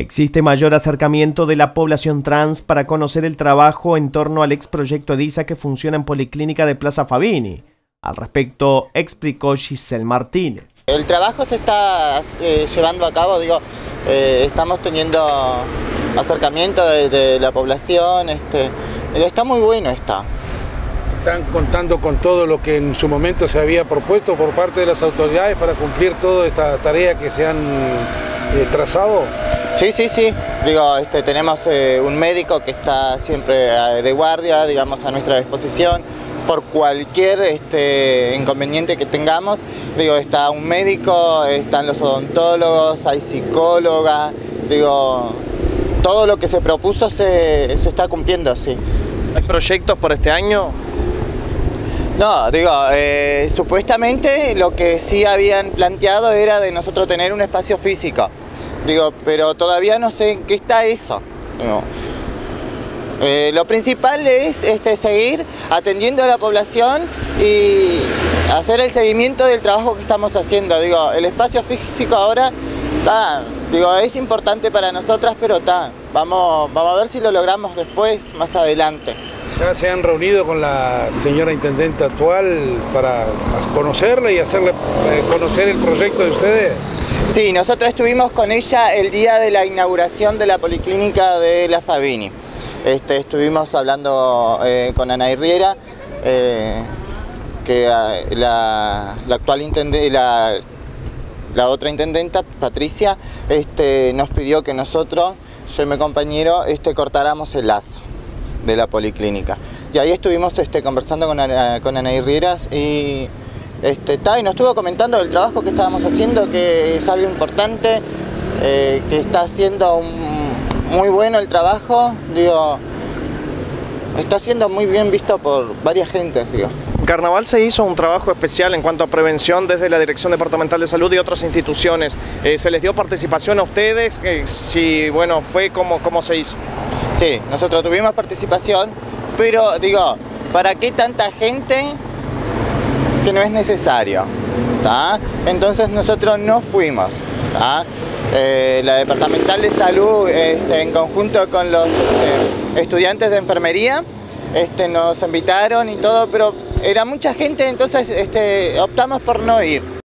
Existe mayor acercamiento de la población trans para conocer el trabajo en torno al ex proyecto EDISA que funciona en Policlínica de Plaza Fabini. Al respecto, explicó Giselle Martínez. El trabajo se está eh, llevando a cabo, digo, eh, estamos teniendo acercamiento de, la población, este, está muy bueno está. ¿Están contando con todo lo que en su momento se había propuesto por parte de las autoridades para cumplir toda esta tarea que se han eh, trazado? Sí, sí, sí. Digo, este, tenemos un médico que está siempre de guardia, digamos, a nuestra disposición por cualquier este, inconveniente que tengamos. Digo, está un médico, están los odontólogos, hay psicóloga, digo, todo lo que se propuso se, está cumpliendo, sí. ¿Hay proyectos por este año? No, digo, eh, supuestamente lo que sí habían planteado era de nosotros tener un espacio físico. Digo, pero todavía no sé en qué está eso. Eh, lo principal es este, seguir atendiendo a la población y hacer el seguimiento del trabajo que estamos haciendo. Digo, el espacio físico ahora digo, es importante para nosotras, pero está. Vamos, vamos a ver si lo logramos después, más adelante. ¿Ya se han reunido con la señora intendente actual para conocerla y hacerle eh, conocer el proyecto de ustedes? Sí, nosotros estuvimos con ella el día de la inauguración de la Policlínica de La Fabini. Este, estuvimos hablando eh, con Ana Irriera, eh, que ah, la, actual intendente, la, otra intendenta, Patricia, este, nos pidió que nosotros, yo y mi compañero, este, cortáramos el lazo de la policlínica. Y ahí estuvimos este, conversando con Ana, con y, este, y nos estuvo comentando el trabajo que estábamos haciendo, que es algo importante, eh, que está haciendo un muy bueno el trabajo, digo, está siendo muy bien visto por varias gentes, digo. Carnaval se hizo un trabajo especial en cuanto a prevención desde la Dirección Departamental de Salud y otras instituciones. Eh, ¿Se les dio participación a ustedes? Eh, si, bueno, fue como, cómo se hizo. Sí, nosotros tuvimos participación, pero digo, ¿para qué tanta gente que no es necesario? Entonces nosotros no fuimos. Eh, la Departamental de Salud, este, en conjunto con los eh, estudiantes de enfermería, este, nos invitaron y todo, pero era mucha gente, entonces este, optamos por no ir.